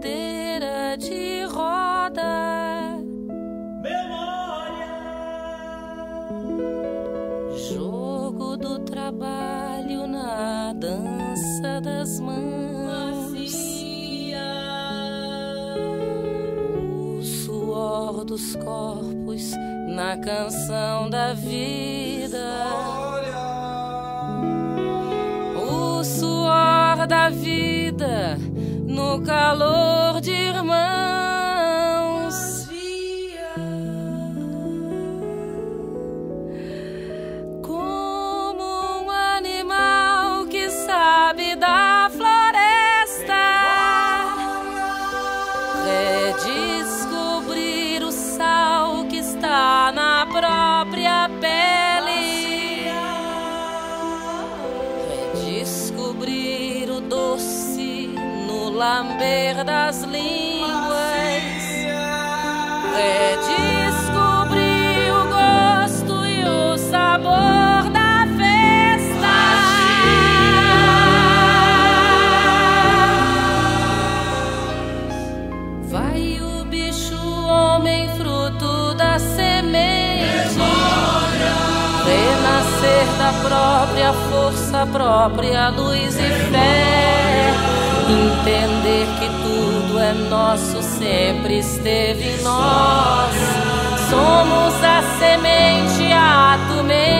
cadeira de roda. Memória. Jogo do trabalho na dança das mãos. O suor dos corpos na canção da vida. História. O suor da vida no calor de irmãos. lamber das línguas, redescobrir o gosto e o sabor da festa. Vai o bicho, homem, fruto da semente, renascer da própria força, própria luz e fé. Entender que tudo é nosso sempre esteve em nós. Somos a semente, a tu mesmo.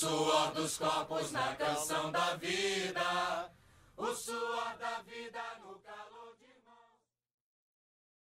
suor dos corpos na canção da vida, o suor da vida.